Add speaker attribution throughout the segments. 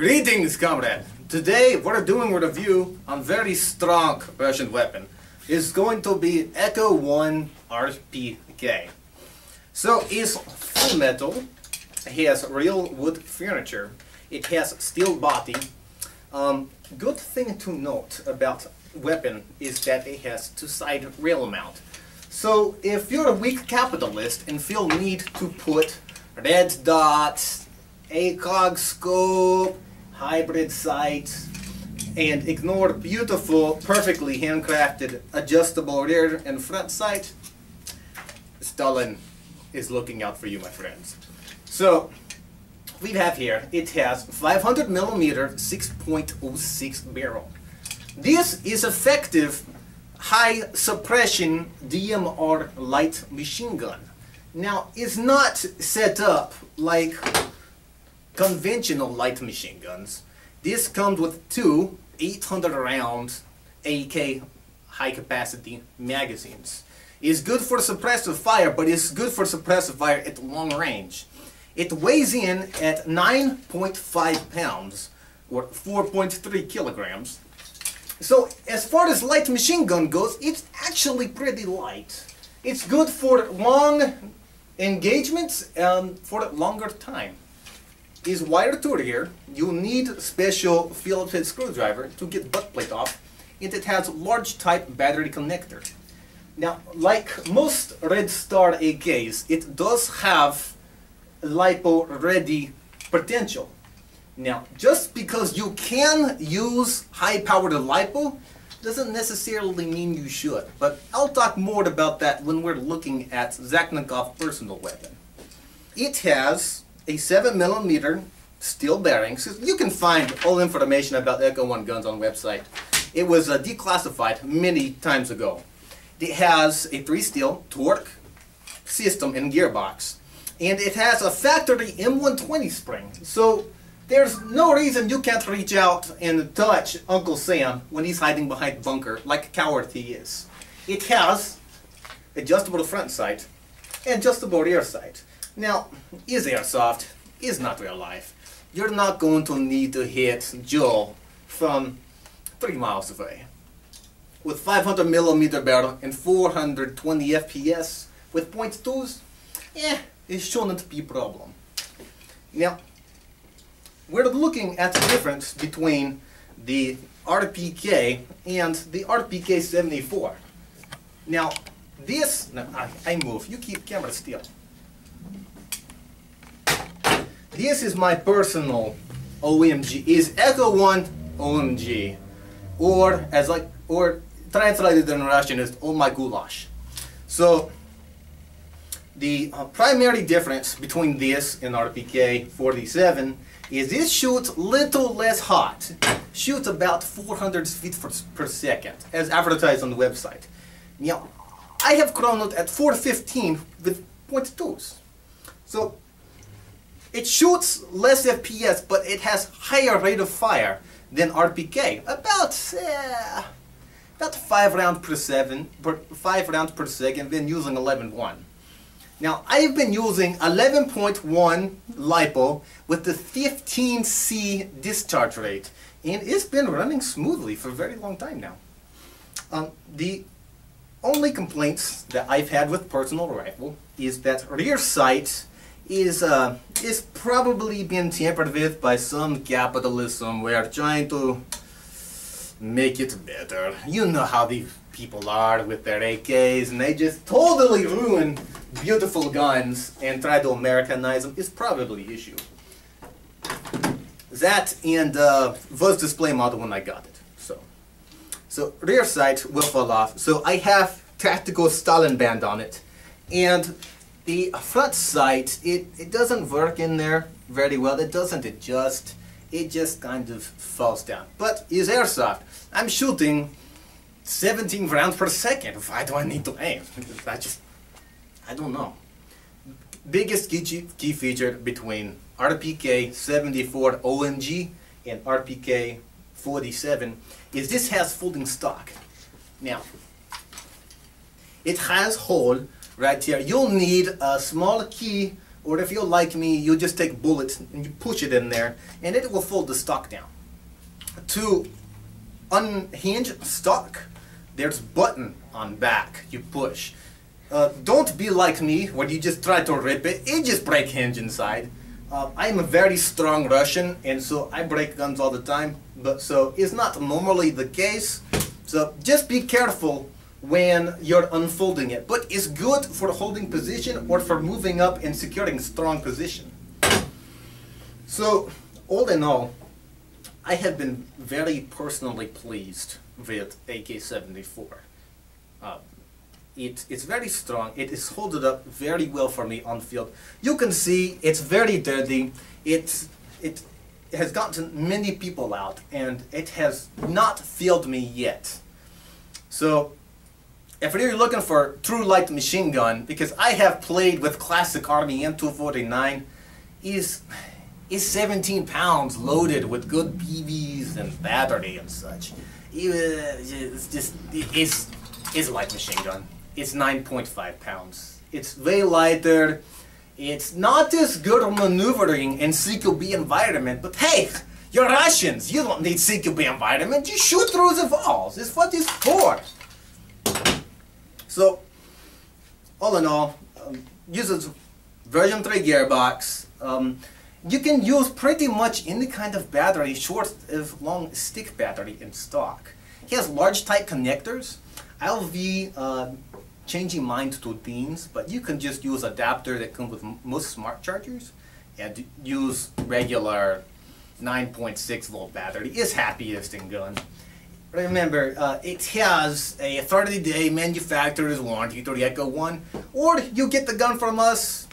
Speaker 1: Greetings, comrade. Today we're doing a review on very strong Russian weapon. It's going to be Echo 1 RPK. So it's full metal, it has real wood furniture, it has steel body. Um, good thing to note about weapon is that it has two-side rail mount. So if you're a weak capitalist and feel need to put red dots, ACOG scope, hybrid sights, and ignore beautiful, perfectly handcrafted adjustable rear and front sight, Stalin is looking out for you, my friends. So, we have here, it has 500 millimeter 6.06 barrel. This is effective high suppression DMR light machine gun. Now, it's not set up like conventional light machine guns. This comes with two 800 round AK high capacity magazines. It's good for suppressive fire, but it's good for suppressive fire at long range. It weighs in at 9.5 pounds or 4.3 kilograms. So as far as light machine gun goes, it's actually pretty light. It's good for long engagements um, for a longer time. Is wired to rear. You need special Phillips head screwdriver to get butt plate off. And it has large type battery connector. Now, like most Red Star AKs, it does have LiPo ready potential. Now, just because you can use high-powered LiPo doesn't necessarily mean you should. But I'll talk more about that when we're looking at Zacknikov personal weapon. It has a 7mm steel bearing. So you can find all information about Echo 1 guns on website. It was uh, declassified many times ago. It has a 3 steel torque system and gearbox. And it has a factory M120 spring. So there's no reason you can't reach out and touch Uncle Sam when he's hiding behind bunker, like a coward he is. It has adjustable front sight and adjustable rear sight. Now, is airsoft, is not real life. You're not going to need to hit Joe from three miles away. With 500 millimeter barrel and 420 FPS with .2s, eh, it shouldn't be a problem. Now, we're looking at the difference between the RPK and the RPK 74. Now, this, no, I, I move, you keep camera still. This is my personal OMG, is Echo 1 OMG, or as like, or translated in Russian is Oh my goulash. So, the uh, primary difference between this and RPK 47 is this shoots little less hot, shoots about 400 feet per second, as advertised on the website. Now, I have chronoed at 415 with .2s. So, it shoots less FPS, but it has higher rate of fire than RPK, about uh, about five rounds per seven, per, five rounds per second, then using 11.1. Now, I've been using 11.1 LiPo with the 15C discharge rate, and it's been running smoothly for a very long time now. Um, the only complaints that I've had with personal rifle is that rear sight is uh, is probably being tampered with by some capitalist somewhere trying to make it better. You know how these people are with their AKs, and they just totally ruin beautiful guns and try to Americanize them. Is probably the issue. That and uh, was display model when I got it. So, so rear sight will fall off. So I have tactical Stalin band on it, and the front sight it it doesn't work in there very well. It doesn't adjust. It just kind of falls down. But is airsoft. I'm shooting 17 rounds per second. Why do I need to aim? I just, I don't know. Biggest key, key feature between RPK 74 OMG and RPK 47 is this has folding stock. Now, it has hole right here. You'll need a small key Or if you're like me, you just take bullets and you push it in there, and it will fold the stock down. To unhinge stock, there's button on back you push. Uh, don't be like me, when you just try to rip it, it just break hinge inside. Uh, I'm a very strong Russian, and so I break guns all the time, but so it's not normally the case. So just be careful when you're unfolding it. But it's good for holding position or for moving up and securing strong position. So all in all, I have been very personally pleased with AK-74. Uh, it, it's very strong. It is holding up very well for me on field. You can see it's very dirty. It's, it has gotten many people out and it has not failed me yet. So if you're looking for true light machine gun, because I have played with classic Army M249, is is 17 pounds loaded with good BBs and battery and such. It's just it's it's a light machine gun. It's 9.5 pounds. It's way lighter. It's not as good maneuvering in CQB environment, but hey, you're Russians. You don't need CQB environment. You shoot through the walls. It's what it's for. So, all in all, um, uses version 3 gearbox. Um, you can use pretty much any kind of battery, short of long stick battery in stock. He has large type connectors. I'll be uh, changing mine to DINs, but you can just use adapter that comes with most smart chargers and use regular 9.6 volt battery. Is happiest in gun. Remember, uh, it has a 30-day manufacturer's warranty to the Echo One, or you get the gun from us,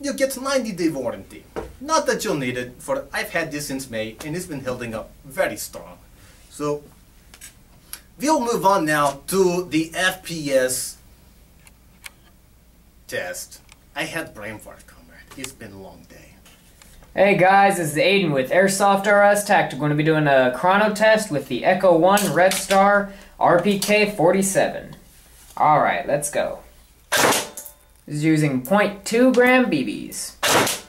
Speaker 1: you get 90-day warranty. Not that you'll need it, for I've had this since May, and it's been holding up very strong. So, we'll move on now to the FPS test. I had brain fart, comrade. It's been a long day.
Speaker 2: Hey guys, this is Aiden with Airsoft R Us Tech. We're going to be doing a chrono test with the Echo 1 Red Star RPK 47. Alright, let's go. This is using 0.2 gram BBs.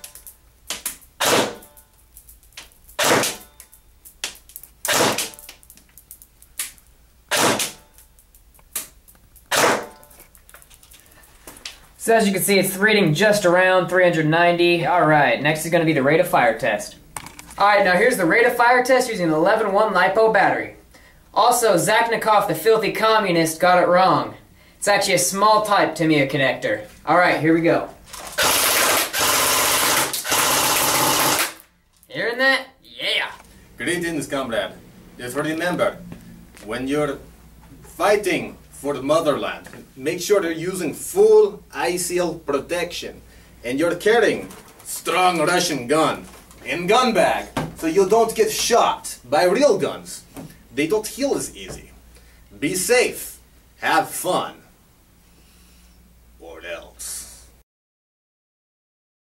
Speaker 2: So as you can see, it's reading just around 390. All right, next is gonna be the rate of fire test. All right, now here's the rate of fire test using an 11-1 LiPo battery. Also, Zacknikov, the filthy communist, got it wrong. It's actually a small type Tamiya connector. All right, here we go. Hearing that? Yeah.
Speaker 1: Greetings, comrade. Just remember, when you're fighting for the motherland. Make sure they're using full ICL protection. And you're carrying strong Russian gun in gun bag so you don't get shot by real guns. They don't heal as easy. Be safe. Have fun. Or else.